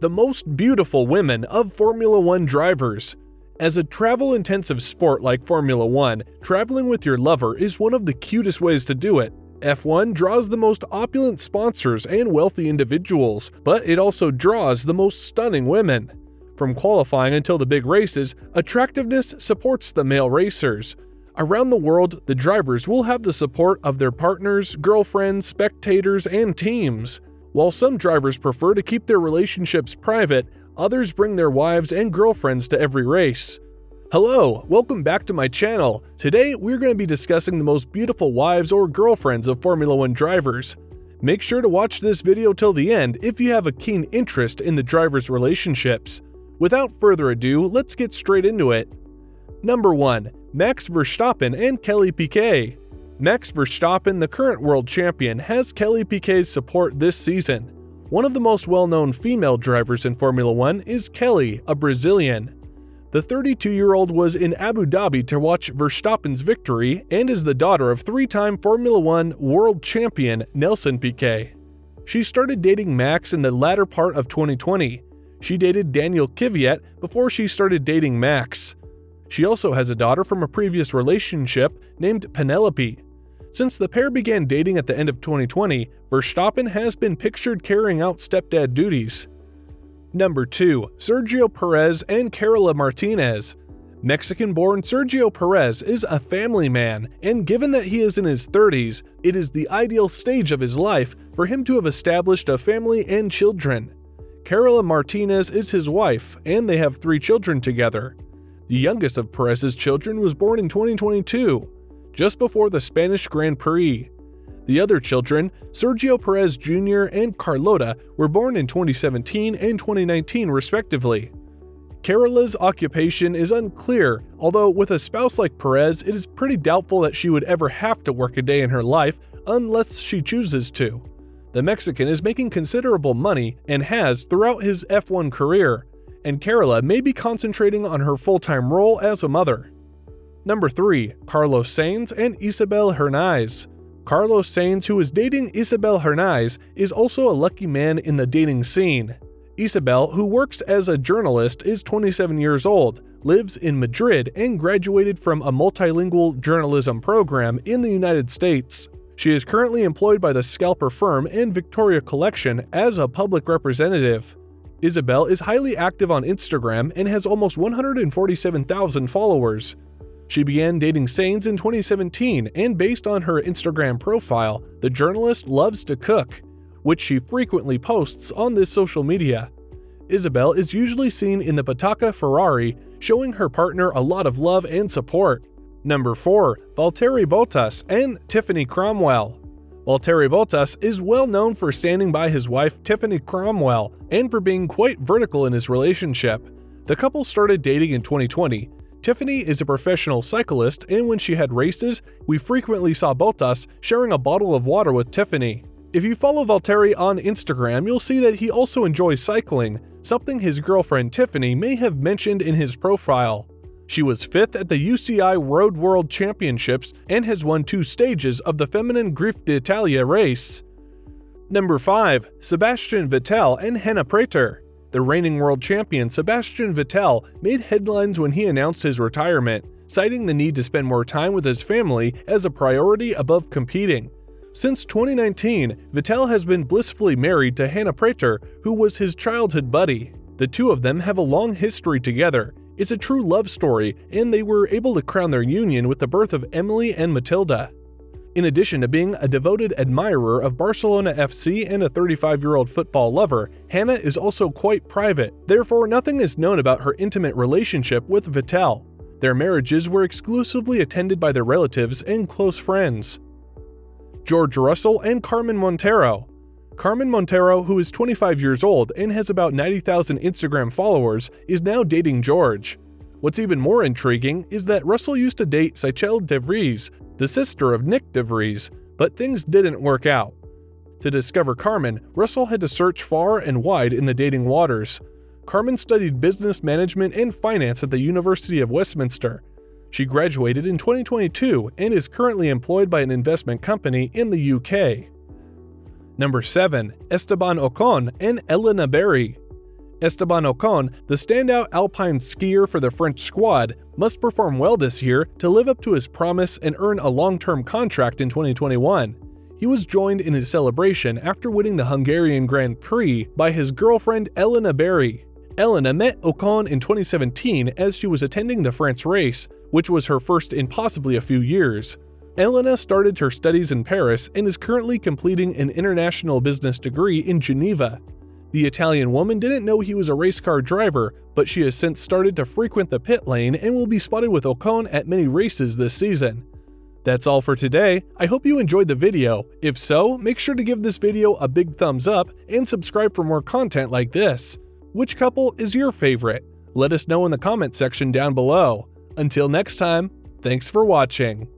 the most beautiful women of Formula One drivers. As a travel intensive sport like Formula One, traveling with your lover is one of the cutest ways to do it. F1 draws the most opulent sponsors and wealthy individuals, but it also draws the most stunning women. From qualifying until the big races, attractiveness supports the male racers. Around the world, the drivers will have the support of their partners, girlfriends, spectators, and teams. While some drivers prefer to keep their relationships private, others bring their wives and girlfriends to every race. Hello, welcome back to my channel. Today we're going to be discussing the most beautiful wives or girlfriends of Formula One drivers. Make sure to watch this video till the end if you have a keen interest in the drivers' relationships. Without further ado, let's get straight into it. Number 1. Max Verstappen and Kelly Piquet. Max Verstappen, the current world champion, has Kelly Piquet's support this season. One of the most well known female drivers in Formula One is Kelly, a Brazilian. The 32 year old was in Abu Dhabi to watch Verstappen's victory and is the daughter of three time Formula One world champion Nelson Piquet. She started dating Max in the latter part of 2020. She dated Daniil Kvyat before she started dating Max. She also has a daughter from a previous relationship named Penelope. Since the pair began dating at the end of 2020, Verstappen has been pictured carrying out stepdad duties. Number 2. Sergio Perez and Carola Martinez. Mexican born Sergio Perez is a family man, and given that he is in his 30s, it is the ideal stage of his life for him to have established a family and children. Carola Martinez is his wife, and they have three children together. The youngest of Perez's children was born in 2022 just before the Spanish Grand Prix. The other children, Sergio Perez Jr. and Carlota, were born in 2017 and 2019 respectively. Carola's occupation is unclear, although with a spouse like Perez, it is pretty doubtful that she would ever have to work a day in her life unless she chooses to. The Mexican is making considerable money and has throughout his F1 career, and Carola may be concentrating on her full time role as a mother. Number 3. Carlos Sainz and Isabel Hernández. Carlos Sainz, who is dating Isabel Hernández, is also a lucky man in the dating scene. Isabel, who works as a journalist, is 27 years old, lives in Madrid, and graduated from a multilingual journalism program in the United States. She is currently employed by the Scalper firm and Victoria Collection as a public representative. Isabel is highly active on Instagram and has almost 147,000 followers. She began dating Sainz in 2017, and based on her Instagram profile, the journalist loves to cook, which she frequently posts on this social media. Isabel is usually seen in the Pataka Ferrari, showing her partner a lot of love and support. Number 4. Valtteri Bottas and Tiffany Cromwell. Valtteri Bottas is well known for standing by his wife Tiffany Cromwell and for being quite vertical in his relationship. The couple started dating in 2020, Tiffany is a professional cyclist, and when she had races, we frequently saw Bottas sharing a bottle of water with Tiffany. If you follow Valtteri on Instagram, you'll see that he also enjoys cycling, something his girlfriend Tiffany may have mentioned in his profile. She was fifth at the UCI Road World Championships and has won two stages of the feminine Giro d'Italia race. Number 5. Sebastian Vettel and Hannah Prater. The reigning world champion Sebastian Vettel made headlines when he announced his retirement, citing the need to spend more time with his family as a priority above competing. Since 2019, Vettel has been blissfully married to Hannah Prater, who was his childhood buddy. The two of them have a long history together. It's a true love story, and they were able to crown their union with the birth of Emily and Matilda. In addition to being a devoted admirer of Barcelona FC and a 35 year old football lover, Hannah is also quite private, therefore, nothing is known about her intimate relationship with Vettel. Their marriages were exclusively attended by their relatives and close friends. George Russell and Carmen Montero. Carmen Montero, who is 25 years old and has about 90,000 Instagram followers, is now dating George. What's even more intriguing is that Russell used to date Seychelle DeVries, the sister of Nyck de Vries, but things didn't work out. To discover Carmen, Russell had to search far and wide in the dating waters. Carmen studied business management and finance at the University of Westminster. She graduated in 2022 and is currently employed by an investment company in the UK. Number 7. Esteban Ocon and Elena Berri. Esteban Ocon, the standout alpine skier for the French squad, must perform well this year to live up to his promise and earn a long-term contract in 2021. He was joined in his celebration after winning the Hungarian Grand Prix by his girlfriend Elena Berri. Elena met Ocon in 2017 as she was attending the France race, which was her first in possibly a few years. Elena started her studies in Paris and is currently completing an international business degree in Geneva. The Italian woman didn't know he was a race car driver, but she has since started to frequent the pit lane and will be spotted with Ocon at many races this season. That's all for today. I hope you enjoyed the video. If so, make sure to give this video a big thumbs up and subscribe for more content like this. Which couple is your favorite? Let us know in the comment section down below. Until next time, thanks for watching.